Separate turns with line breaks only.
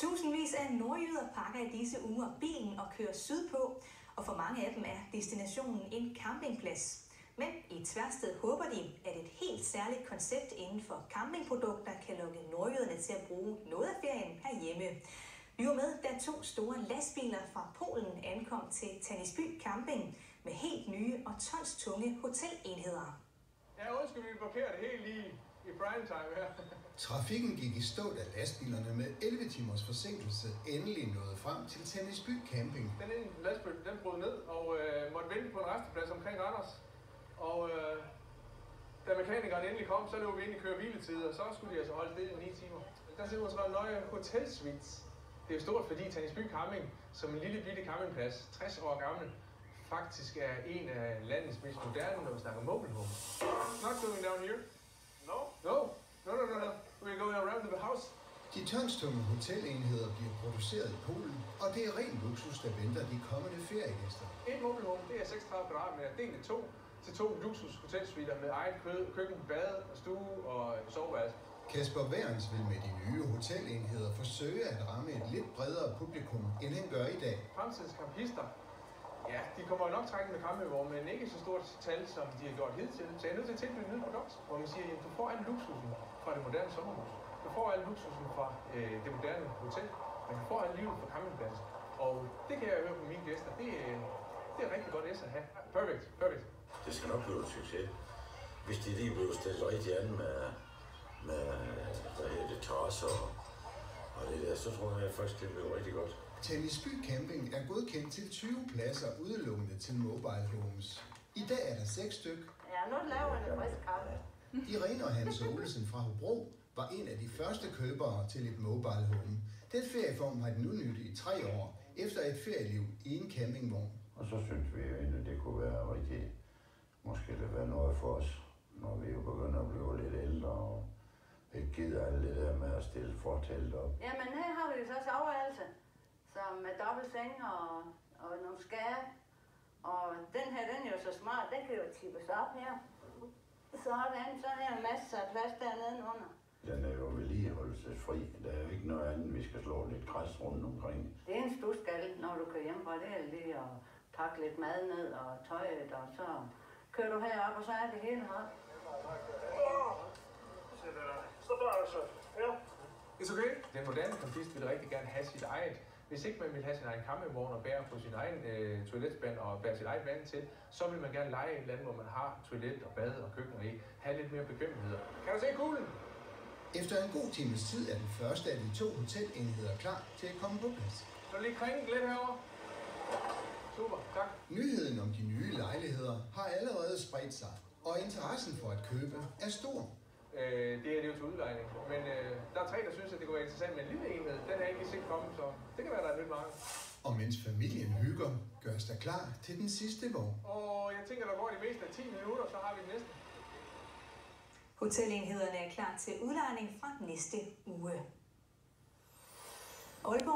Tusindvis af nordjyder pakker i disse uger bilen og kører sydpå, og for mange af dem er destinationen en campingplads. Men i Tværsted håber de, at et helt særligt koncept inden for campingprodukter kan lukke nordjyderne til at bruge noget af ferien herhjemme. Vi var med, da to store lastbiler fra Polen ankom til Tannisby Camping med helt nye og tons tunge hotelenheder.
Ja, undskyld, vi parkerer det helt lige i prime time her.
Trafikken gik i stå, da lastbilerne med 11 timers forsinkelse endelig nåede frem til Tennisby Camping.
Den ene lastbil, den brød ned og øh, måtte vente på en resteplads omkring Randers. Og øh, da mekanikeren endelig kom, så løb vi ind i køre hviletid, og så skulle de altså holde stille i 9 timer. Der til at nøje hotel suites. Det er jo stort, fordi Tannisby Camping, som en lille bitte campingplads, 60 år gammel, faktisk er en af landets mest moderne, når vi snakker mobile home. Not going down here. No? No. No, no, no, no. We're going around the house.
De tonstunge hotelenheder bliver produceret i Polen, og det er ren luksus, der venter de kommende feriegæster.
Et mobile home, det er 36 kvadratmeter, delt i to, til to luksus hotelsuiter med eget kø- køkken, bad, stue og soveværelse.
Kasper Værens vil med de nye hotelenheder forsøge at ramme et lidt bredere publikum, end han gør i dag.
Fremtidens campister, ja, de kommer jo nok trække med campingvogn, men ikke så stort tal, som de har gjort hidtil. Så jeg er nødt til at tilbyde et nyt produkt, hvor man siger, at du får al luksusen fra det moderne sommerhus. Du får al luksusen fra øh, det moderne hotel, men du får al livet fra campingpladsen. Og det kan jeg høre på mine gæster, det, øh, det er rigtig godt S at have. Perfect, perfect.
Det skal nok blive en succes. Hvis de lige bliver stillet rigtig an med, med hvad hedder det, terrasser og, der, så tror jeg faktisk, det bliver rigtig godt.
Tennisby Camping er godkendt til 20 pladser udelukkende til mobile homes. I dag er der 6 styk.
Ja, nu laver det frisk kaffe.
Irene og Hans Olsen fra Hobro var en af de første købere til et mobile home. Den ferieform har de nu nyttet i tre år, efter et ferieliv i en campingvogn.
Og så synes vi jo egentlig, det kunne være rigtig, måske det være noget for os, når vi jo begynder at blive lidt ældre og ikke gider det der med at stille fortelt op.
Jamen, her har vi jo så soveværelse, som med dobbelt seng og, og nogle skab. Og den her, den er jo så smart, den kan jo tippes op her. Sådan, så er der masser af plads dernede under.
Den er jo vedligeholdelsesfri. Der er jo ikke noget andet, vi skal slå lidt græs rundt omkring.
Det eneste du skal, når du kører hjem fra, det er lige at pakke lidt mad ned og tøjet, og så kører du herop, og så er det hele her.
It's okay. Den moderne campist vil rigtig gerne have sit eget. Hvis ikke man vil have sin egen campingvogn og bære på sin egen øh, toiletspand og bære sit eget vand til, så vil man gerne lege et eller andet, hvor man har toilet og bad og køkken i. Have lidt mere bekvemmeligheder. Kan du se kuglen?
Efter en god times tid er den første af de to hotelenheder klar til at komme på plads.
Så lige kringe lidt herovre. Super, tak.
Nyheden om de nye lejligheder har allerede spredt sig, og interessen for at købe er stor.
Øh, udlejning. Men øh, der er tre, der synes, at det kunne være interessant med en lille enhed. Den har jeg ikke lige set komme, så det kan være, der er lidt mange.
Og mens familien hygger, gøres der klar til den sidste vogn.
Og jeg tænker, der går de meste af 10 minutter, så har vi den næste.
Hotelenhederne er klar til udlejning fra næste uge. Aalborg